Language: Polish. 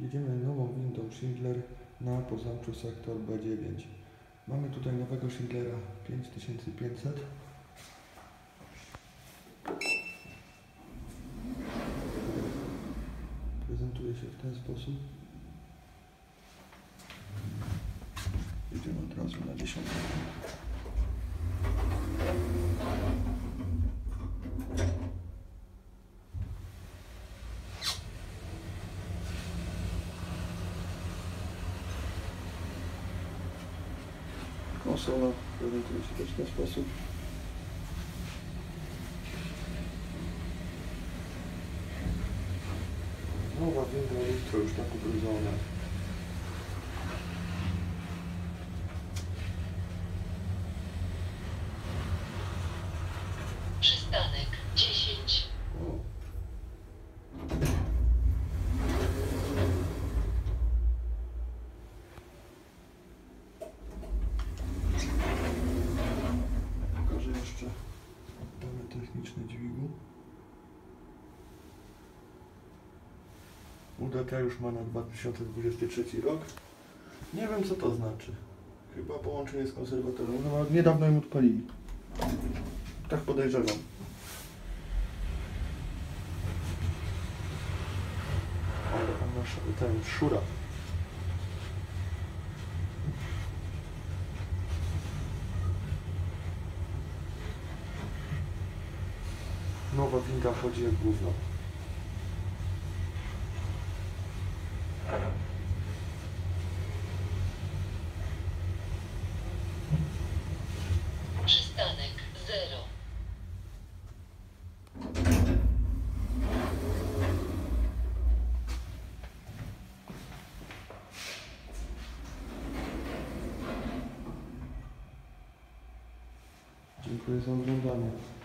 Jedziemy nową windą Schindler na Poznańczu sektor B9. Mamy tutaj nowego Schindlera 5500. Prezentuje się w ten sposób. Jedziemy od razu na dziesiątkę. Konsola prezentuje się też w ten sposób. Nowa winda lustro już tak ubrudzone. Przystanek UDT już ma na 2023 rok. Nie wiem co to znaczy. Chyba połączenie z konserwatorem. No, niedawno ją odpalili. Tak podejrzewam. Ale on nasz, ten szura. Nowa winda chodzi jak gówno. 그래서 운동도 안 하면